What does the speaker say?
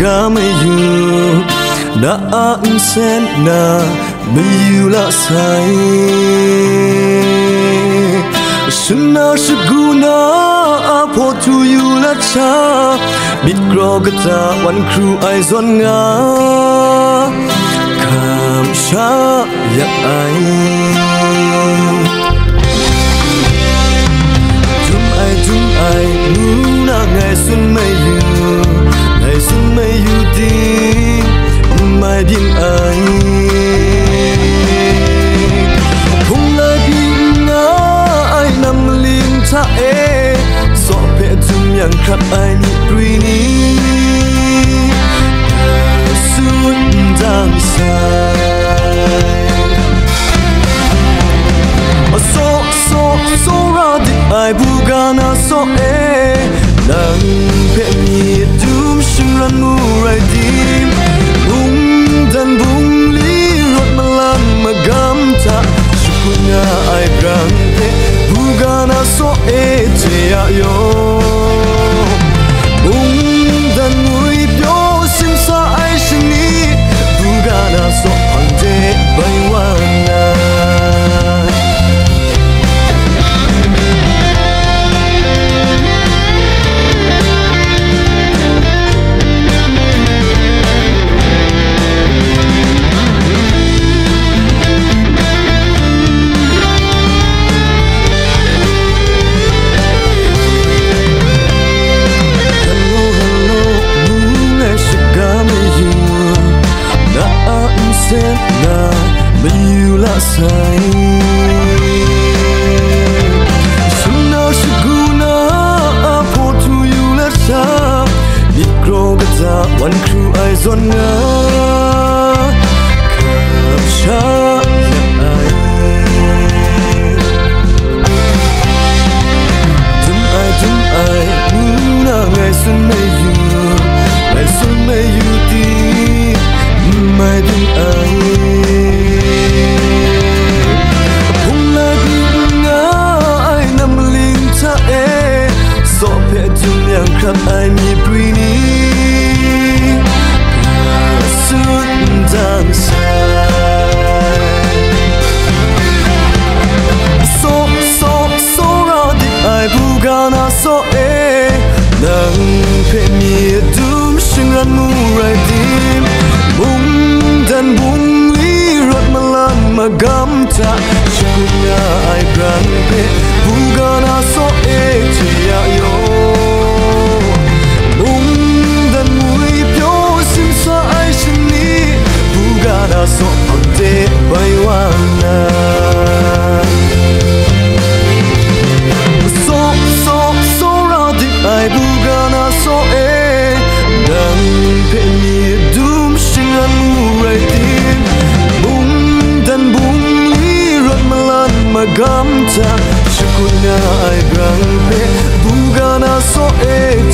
ga na an sen na me la sai Shuna shiguna apo tu you la cha Bit grogata one crew ai on nga Kam sha ya ai yang kerap ini beri Sundang say So so so radi ai bukan so eh Lang pek ni dum shin ran mu rai dim Bung dan bung li rot malam magam tak Syukurnya ai berang pek bukan so eh Jaya yo ใสฉันน่าสกุลอาพอจูอยู่และชามีโกรกจาวันครูไอซอนเงาขับช้า dunia ai brande Bugana so e chia yo. Mung dan mui pyo sim sa ai shin ni Bugana so ante bai wana. So so so ra di ai bugana so e kuna ai brang pe bugana so e